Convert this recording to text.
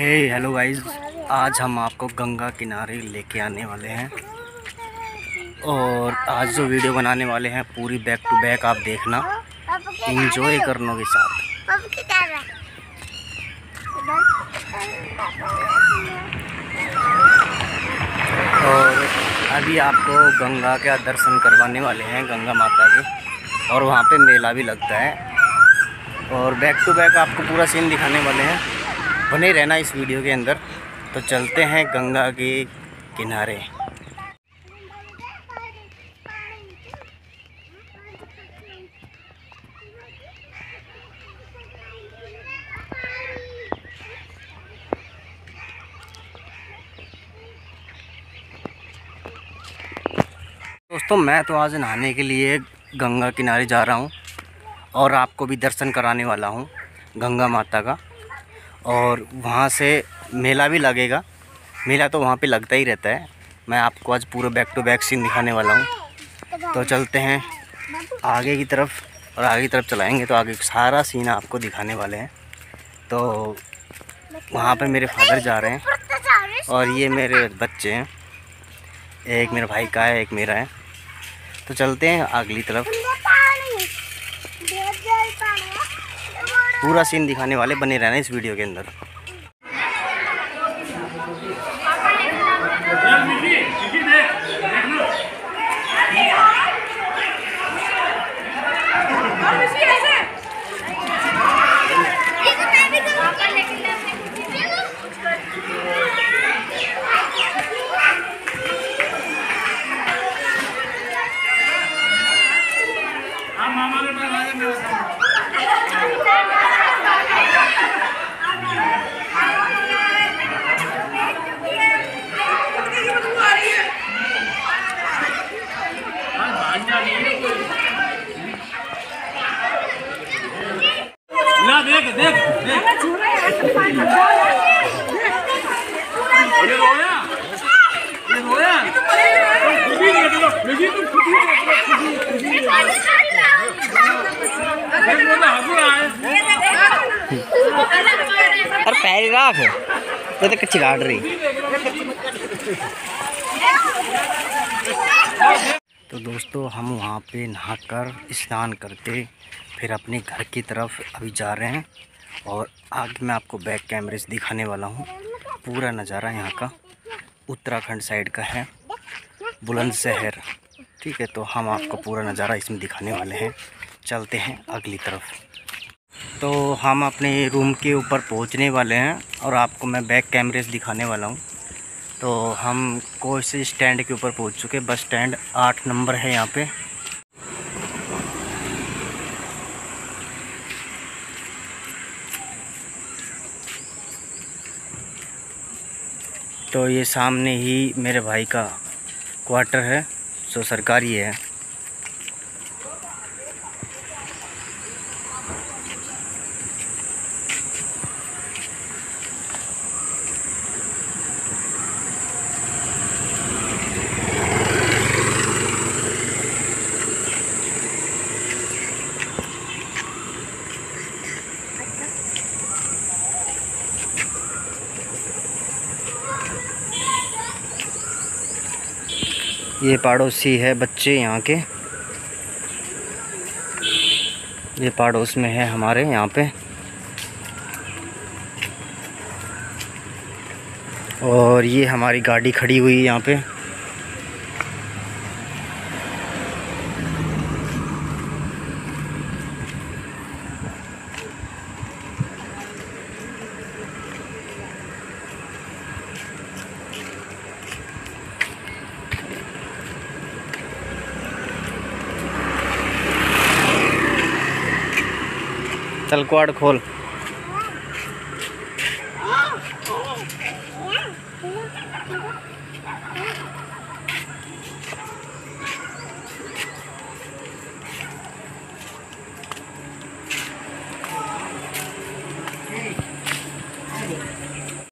हे hello guys आज हम आपको गंगा किनारे लेके आने वाले हैं। और आज जो वीडियो बनाने वाले हैं, पूरी बैक टू बैक आप देखना। इंजॉय करने के साथ। और अभी आपको गंगा का दर्शन करवाने वाले हैं, गंगा माता के। और वहाँ पे मेला भी लगता है। और बैक टू बैक आपको पूरा सीन दिखाने वाले हैं। बने रहना इस वीडियो के अंदर। तो चलते हैं गंगा के किनारे। दोस्तों, मैं तो आज नहाने के लिए गंगा किनारे जा रहा हूँ और आपको भी दर्शन कराने वाला हूँ गंगा माता का। और वहाँ से मेला भी लगेगा। मेला तो वहाँ पे लगता ही रहता है। मैं आपको आज पूरा बैक टू बैक सीन दिखाने वाला हूँ। तो चलते हैं आगे की तरफ़ और आगे की तरफ़ चलाएँगे तो आगे सारा सीन आपको दिखाने वाले हैं। तो वहाँ पे मेरे फादर जा रहे हैं और ये मेरे बच्चे हैं। एक मेरे भाई का है, एक मेरा है। तो चलते हैं अगली तरफ़। पूरा सीन दिखाने वाले बने रहना इस वीडियो के अंदर। और पैर राख। ये तो कच्ची काट रही। तो दोस्तों, हम वहाँ पे नहाकर स्नान करके फिर अपने घर की तरफ़ अभी जा रहे हैं और आगे मैं आपको बैक कैमरे से दिखाने वाला हूँ। पूरा नज़ारा यहाँ का उत्तराखंड साइड का है, बुलंदशहर। ठीक है तो हम आपको पूरा नज़ारा इसमें दिखाने वाले हैं। चलते हैं अगली तरफ़। तो हम अपने रूम के ऊपर पहुँचने वाले हैं और आपको मैं बैक कैमरे से दिखाने वाला हूँ। तो हम कोई से स्टैंड के ऊपर पहुँच चुके बस स्टैंड आठ नंबर है यहाँ पे। तो ये सामने ही मेरे भाई का क्वार्टर है। जो सरकारी है ये पड़ोसी है बच्चे यहाँ के। ये पड़ोस में है हमारे यहाँ पे। और ये हमारी गाड़ी खड़ी हुई है यहाँ पे। चल क्वाड खोल।